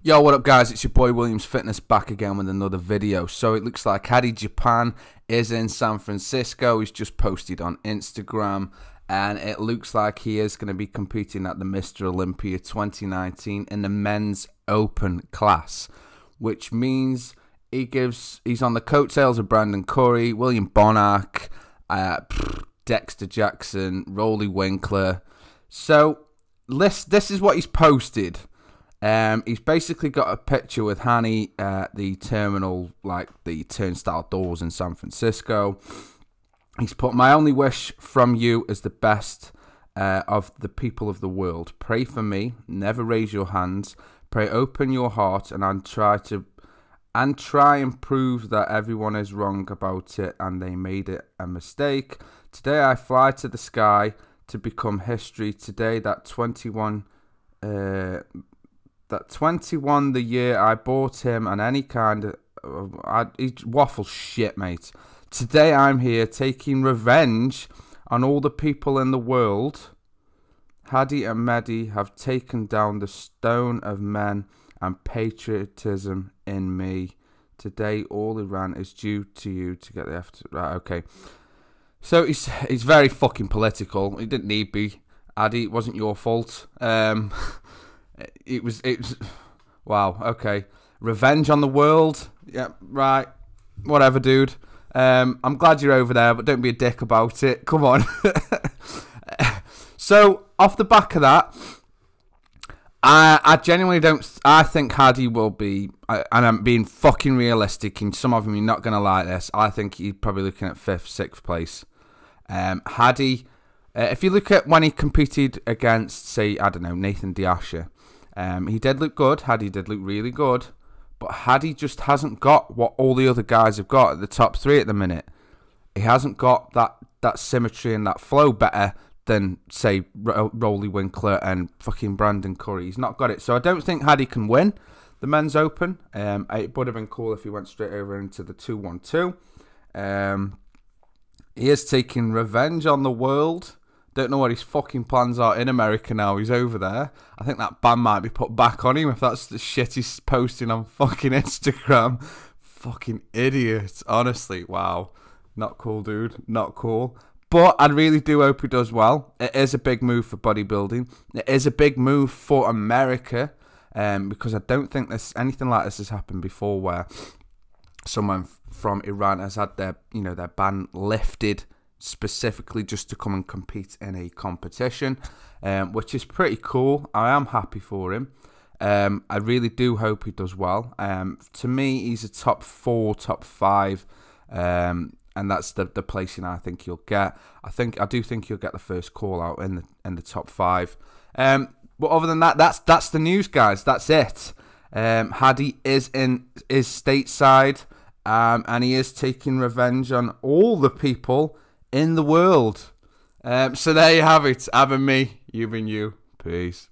Yo, what up, guys? It's your boy Williams Fitness back again with another video. So it looks like Hadi Choopan is in San Francisco. He's just posted on Instagram, and it looks like he is going to be competing at the Mr. Olympia 2019 in the men's open class, which means he gives he's on the coattails of Brandon Curry, William Bonac, uh, Dexter Jackson, Roelly Winklaar. So this this is what he's posted. Um, he's basically got a picture with Hani at the terminal, like the turnstile doors in San Francisco. He's put, My only wish from you is the best uh, of the people of the world. Pray for me. Never raise your hands. Pray open your heart and and try to and try and prove that everyone is wrong about it and they made it a mistake. Today I fly to the sky to become history. Today that 21 uh, that 21 the year I bought him and any kind of. I, he waffles shit, mate. Today I'm here taking revenge on all the people in the world. Hadi and Mehdi have taken down the stone of men and patriotism in me. Today, all Iran is due to you to get the after. Right, okay. So he's he's very fucking political. He didn't need be. Adi, it wasn't your fault. Um, it was it was wow okay revenge on the world yeah right whatever dude um, i'm glad you're over there but don't be a dick about it come on so off the back of that I, I genuinely don't. I think Hadi will be, and I'm being fucking realistic. And some of them you're not gonna like this. I think he's probably looking at fifth, sixth place. Um, Hadi, uh, if you look at when he competed against, say, I don't know, Nathan De Asha, um, he did look good. Hadi did look really good. But Hadi just hasn't got what all the other guys have got at the top three at the minute. He hasn't got that, that symmetry and that flow better than, say, Ro- Roelly Winklaar and fucking Brandon Curry. He's not got it. So I don't think Hadi can win the men's open. Um, it would have been cool if he went straight over into the 2 1 2. Um, he is taking revenge on the world. Don't know what his fucking plans are in America now. He's over there. I think that ban might be put back on him if that's the shit he's posting on fucking Instagram. fucking idiot. Honestly, wow. Not cool, dude. Not cool. But I really do hope he does well. It is a big move for bodybuilding. It is a big move for America. Um, because I don't think this anything like this has happened before where someone from Iran has had their you know their ban lifted specifically just to come and compete in a competition, um, which is pretty cool. I am happy for him. Um, I really do hope he does well. Um, to me, he's a top four, top five, um, and that's the the placing I think he'll get. I think I do think he'll get the first call out in the in the top five. Um, but other than that, that's that's the news, guys. That's it. Um, Hadi is in is stateside, um, and he is taking revenge on all the people in the world. Um, so there you have it. Having me, you've been you. Peace.